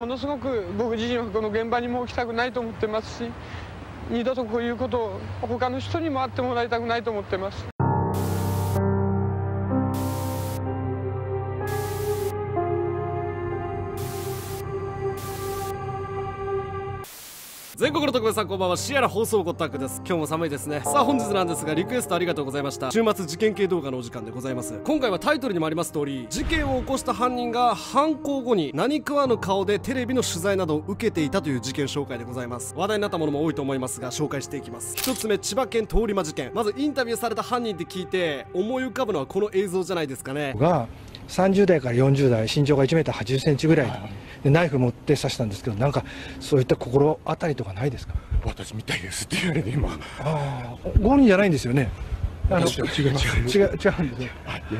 ものすごく僕自身はこの現場にも来たくないと思ってますし二度とこういうことを他の人にもあってもらいたくないと思ってます。全国の特別さんこんばんは。シアラ放送コタックです。今日も寒いですね。さあ本日なんですがリクエストありがとうございました。週末事件系動画のお時間でございます。今回はタイトルにもあります通り事件を起こした犯人が犯行後に何食わぬ顔でテレビの取材などを受けていたという事件紹介でございます。話題になったものも多いと思いますが紹介していきます。一つ目千葉県通り魔事件。まずインタビューされた犯人って聞いて思い浮かぶのはこの映像じゃないですかね。が30代から40代身長が1メーター80センチぐらいでナイフ持って刺したんですけどなんかそういった心当たりとかないですか？私みたいですって言われて今。ああご本人じゃないんですよね？あの違う違う違う。違う違うんですね。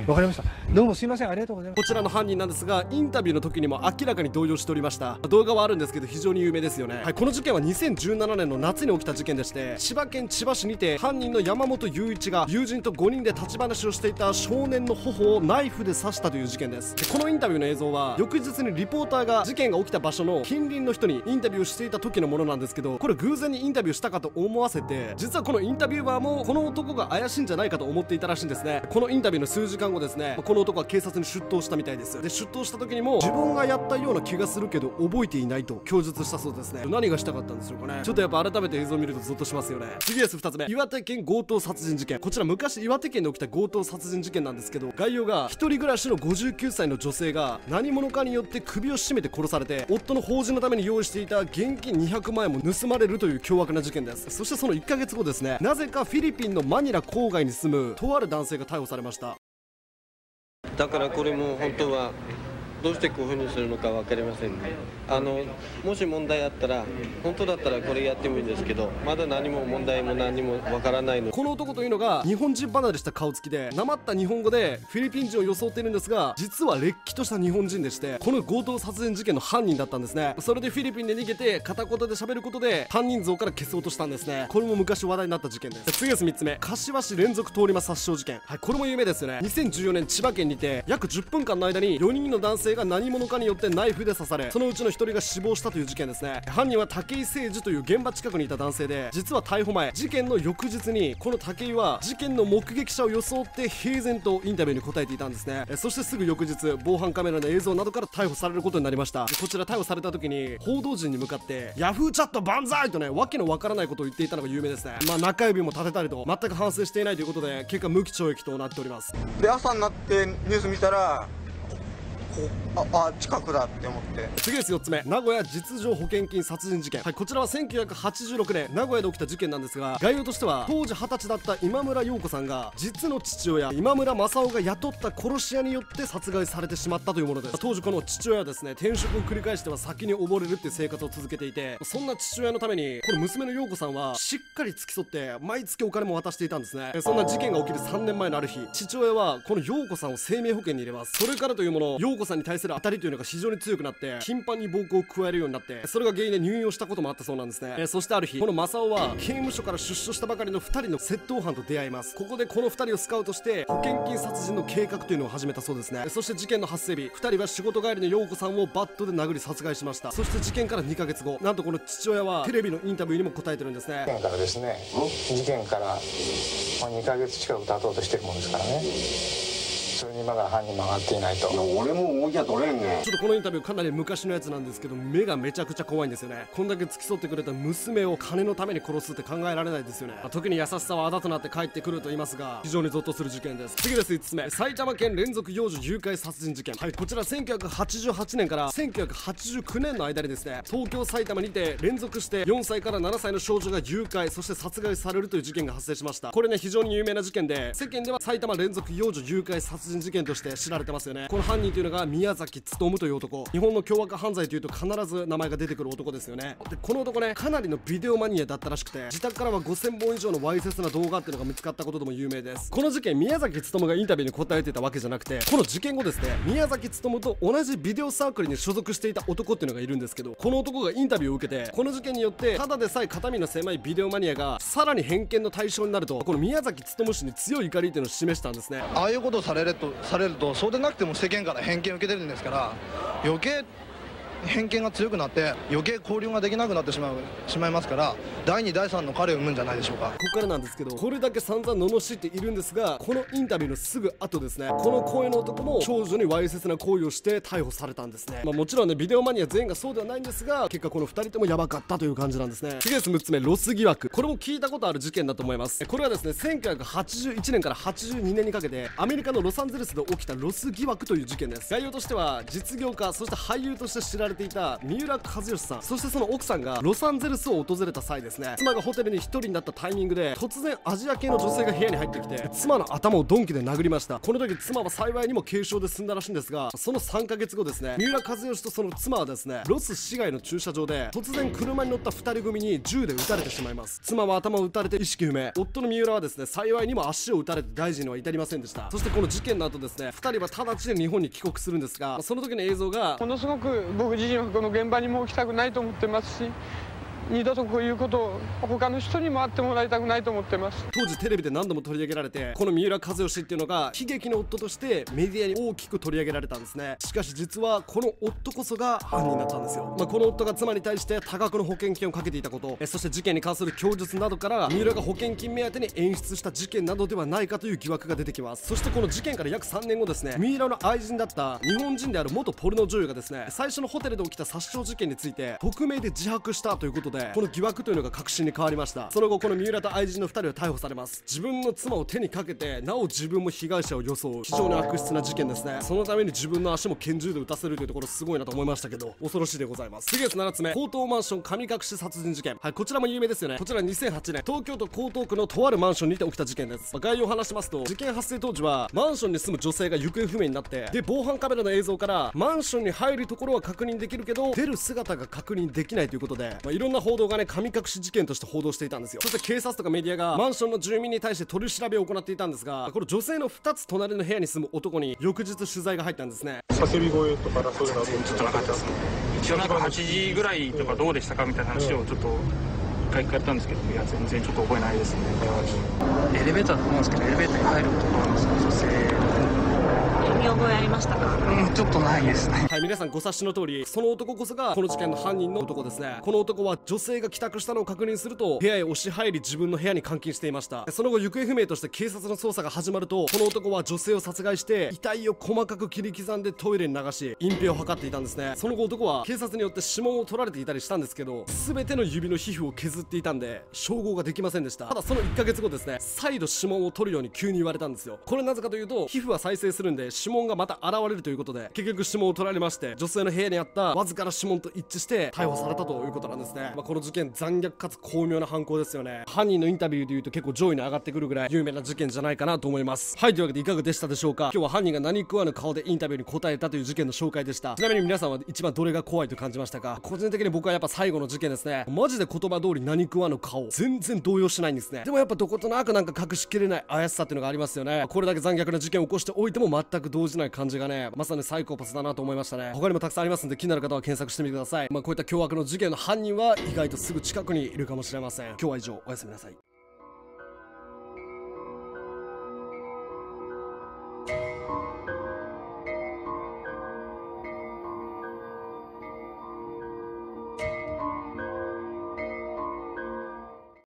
わかりました。どうもすいません。ありがとうございます。こちらの犯人なんですがインタビューの時にも明らかに動揺しておりました。動画はあるんですけど非常に有名ですよね、はい、この事件は2017年の夏に起きた事件でして千葉県千葉市にて犯人の山本雄一が友人と5人で立ち話をしていた少年の頬をナイフで刺したという事件です。でこのインタビューの映像は翌日にリポーターが事件が起きた場所の近隣の人にインタビューをしていた時のものなんですけどこれ偶然にインタビューしたかと思わせて実はこのインタビューバーもこの男が怪しいんじゃないかと思っていたらしいんですね。このインタビューの数時間後ですねこの男は警察に出頭したみたいです。で出頭した時にも自分がやったような気がするけど覚えていないと供述したそうですね。何がしたかったんでしょうかね。ちょっとやっぱ改めて映像を見るとゾッとしますよね。次です2つ目。岩手県強盗殺人事件。こちら昔岩手県で起きた強盗殺人事件なんですけど概要が一人暮らしの59歳の女性が何者かによって首を絞めて殺されて夫の法事のために用意していた現金200万円も盗まれるという凶悪な事件です。そしてその1ヶ月後ですね。なぜかフィリピンのマニラ郊外に住むとある男性が逮捕されました。だからこれも本当はどうしてこういうふうにするのか分かりませんね。あのもし問題あったら本当だったらこれやってもいいんですけどまだ何も問題も何も分からないのこの男というのが日本人離れした顔つきでなまった日本語でフィリピン人を装っているんですが実はれっきとした日本人でしてこの強盗殺人事件の犯人だったんですね。それでフィリピンで逃げて片言で喋ることで犯人像から消そうとしたんですね。これも昔話題になった事件です。次です3つ目。柏市連続通り魔殺傷事件。はいこれも有名ですよね。2014年千葉県にて約10分間の間に4人の男性が何者かによってナイフで刺されそのうちの1人が死亡したという事件ですね。犯人は武井誠司という現場近くにいた男性で実は逮捕前事件の翌日にこの武井は事件の目撃者を装って平然とインタビューに答えていたんですね。そしてすぐ翌日防犯カメラの映像などから逮捕されることになりました。こちら逮捕された時に報道陣に向かってヤフーチャット万歳とねわけのわからないことを言っていたのが有名ですね。まあ中指も立てたりと全く反省していないということで結果無期懲役となっております。で朝になってニュース見たらこうああ近くだって思って。次です4つ目。名古屋実情保険金殺人事件。はいこちらは1986年名古屋で起きた事件なんですが概要としては当時20歳だった今村陽子さんが実の父親今村正夫が雇った殺し屋によって殺害されてしまったというものです。当時この父親はですね転職を繰り返しては先に溺れるっていう生活を続けていてそんな父親のためにこの娘の陽子さんはしっかり付き添って毎月お金も渡していたんですね。そんな事件が起きる3年前のある日父親はこの陽子さんを生命保険に入れます。それからというもの陽子さんに対する当たりというのが非常に強くなって頻繁に暴行を加えるようになってそれが原因で入院をしたこともあったそうなんですね、えーそしてある日この正雄は刑務所から出所したばかりの2人の窃盗犯と出会います。ここでこの2人をスカウトして保険金殺人の計画というのを始めたそうですね。そして事件の発生日2人は仕事帰りの陽子さんをバットで殴り殺害しました。そして事件から2ヶ月後なんとこの父親はテレビのインタビューにも答えてるんですね。事件からですね事件から2ヶ月近く経とうとしてるもんですからね。それにまだ犯人も上がっていないと。俺も動きは取れんねちょっとこのインタビューかなり昔のやつなんですけど目がめちゃくちゃ怖いんですよね。こんだけ付き添ってくれた娘を金のために殺すって考えられないですよね、まあ特に優しさはあだとなって帰ってくると言いますが非常にゾッとする事件です。次です5つ目。埼玉県連続幼女誘拐殺人事件。はいこちら1988年から1989年の間にですね東京埼玉にて連続して4歳から7歳の少女が誘拐そして殺害されるという事件が発生しました。これね非常に有名な事件で世間では埼玉連続幼女誘拐殺人人事件として知られてますよね。この犯人というのが宮崎勉という男。日本の凶悪犯罪というと必ず名前が出てくる男ですよね。でこの男ねかなりのビデオマニアだったらしくて自宅からは5000本以上のわいせつな動画っていうのが見つかったことでも有名です。この事件宮崎勉がインタビューに答えてたわけじゃなくてこの事件後ですね宮崎勉と同じビデオサークルに所属していた男っていうのがいるんですけどこの男がインタビューを受けてこの事件によってただでさえ肩身の狭いビデオマニアがさらに偏見の対象になるとこの宮崎勉氏に強い怒りっていうのを示したんですね。ああいうことされるとされるとそうでなくても世間から偏見を受けてるんですから余計偏見が強くなって余計交流ができなくなってしまうしまいますから第2第3の彼を生むんじゃないでしょうか。ここからなんですけどこれだけ散々罵っているんですがこのインタビューのすぐ後ですね。この声の男も少女にわいせつな行為をして逮捕されたんですね、まあ、もちろんねビデオマニア全員がそうではないんですが結果この2人ともヤバかったという感じなんですね。次です6つ目ロス疑惑。これも聞いたことある事件だと思います。これはですね1981年から82年にかけてアメリカのロサンゼルスで起きたロス疑惑という事件です。概要としては実業家そして俳優として知られていた三浦和義さんそしてその奥さんがロサンゼルスを訪れた際ですね妻がホテルに1人になったタイミングで突然アジア系の女性が部屋に入ってきて妻の頭を鈍器で殴りました。この時妻は幸いにも軽傷で済んだらしいんですがその3ヶ月後ですね三浦知良とその妻はですねロス市街の駐車場で突然車に乗った2人組に銃で撃たれてしまいます。妻は頭を撃たれて意識不明。夫の三浦はですね幸いにも足を撃たれて大事には至りませんでした。そしてこの事件の後ですね2人は直ちに日本に帰国するんですがその時の映像がものすごく僕自身はこの現場にも来たくないと思ってますし二度とこういうことを他の人にも会ってもらいたくないと思ってます。当時テレビで何度も取り上げられてこの三浦知良っていうのが悲劇の夫としてメディアに大きく取り上げられたんですね。しかし実はこの夫こそが犯人だったんですよ、まあ、この夫が妻に対して多額の保険金をかけていたこと。えそして事件に関する供述などから三浦が保険金目当てに演出した事件などではないかという疑惑が出てきます。そしてこの事件から約3年後ですね三浦の愛人だった日本人である元ポルノ女優がですね最初のホテルで起きた殺傷事件について匿名で自白したということでこの疑惑というのが確信に変わりました。その後この三浦と愛人の2人は逮捕されます。自分の妻を手にかけてなお自分も被害者を装う。非常に悪質な事件ですね。そのために自分の足も拳銃で撃たせるというところすごいなと思いましたけど恐ろしいでございます。次月7つ目。高等マンション神隠し殺人事件。はいこちらも有名ですよね。こちら2008年。東京都江東区のとあるマンションにて起きた事件です、まあ概要を話しますと事件発生当時はマンションに住む女性が行方不明になってで防犯カメラの映像からマンションに入るところは確認できるけど出る姿が確認できないということで、まあ、いろんな報道がね神隠し事件として報道していたんですよ。そして警察とかメディアがマンションの住民に対して取り調べを行っていたんですがこの女性の2つ隣の部屋に住む男に翌日取材が入ったんですね。叫び声とかそういうのはちょっとなかったですね一応なんか8時ぐらいとかどうでしたかみたいな話をちょっと一回聞かれたんですけどいや全然ちょっと覚えないですね。エレベーターだと思うんですけどエレベーターに入るところの女性見覚えありましたか？うんちょっとないですね。はい皆さんご察しの通りその男こそがこの事件の犯人の男ですね。この男は女性が帰宅したのを確認すると部屋へ押し入り自分の部屋に監禁していました。その後行方不明として警察の捜査が始まるとこの男は女性を殺害して遺体を細かく切り刻んでトイレに流し隠蔽を図っていたんですね。その後男は警察によって指紋を取られていたりしたんですけど全ての指の皮膚を削っていたんで照合ができませんでした。ただその1ヶ月後ですね再度指紋を取るように急に言われたんですよ。これなぜかというと皮膚は再生するんで指紋がまた現れるということで結局指紋を取られまして女性の部屋にあったわずかな指紋と一致して逮捕されたということなんですね、まあ、この事件残虐かつ巧妙な犯行ですよね。犯人のインタビューで言うと結構上位に上がってくるぐらい有名な事件じゃないかなと思います。はいというわけでいかがでしたでしょうか？今日は犯人が何食わぬ顔でインタビューに答えたという事件の紹介でした。ちなみに皆さんは一番どれが怖いと感じましたか？個人的に僕はやっぱ最後の事件ですね。マジで言葉通り何食わぬ顔全然動揺しないんですね。でもやっぱどことなくなんか隠しきれない怪しさっていうのがありますよね。これだけ残虐な事件を起こしておいても全く動じない感じがねまさにサイコパスだなと思いましたね。他にもたくさんありますんで気になる方は検索してみてください。まあこういった凶悪の事件の犯人は意外とすぐ近くにいるかもしれません。今日は以上おやすみなさい。